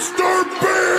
Mr. Beast!